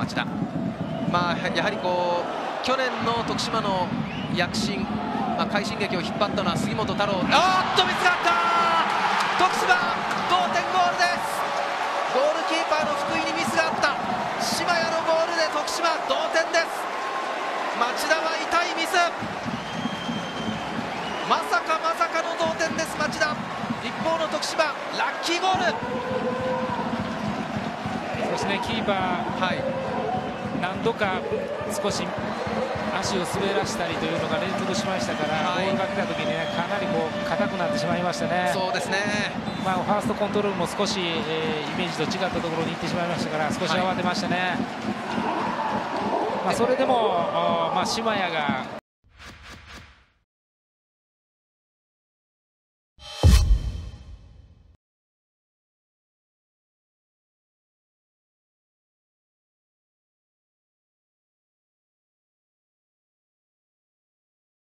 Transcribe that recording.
町田。まあやはりこう去年の徳島の躍進、まあ、快進撃を引っ張ったのは杉本太郎。あっとミスがあった！徳島同点ゴールです！ゴールキーパーの福井にミスがあった。島谷のゴールで徳島同点です！町田は痛いミス！まさかまさかの同点です町田。一方の徳島ラッキーゴール。ねキーパーはい。何度か少し足を滑らしたりというのが連続しましたから、はい。ボールが来た時にねかなりこう硬くなってしまいましたね。そうですね。まあ、ファーストコントロールも少し、えーイメージと違ったところに行ってしまいましたから少し慌てましたね、まあ、それでも、まあ、島谷が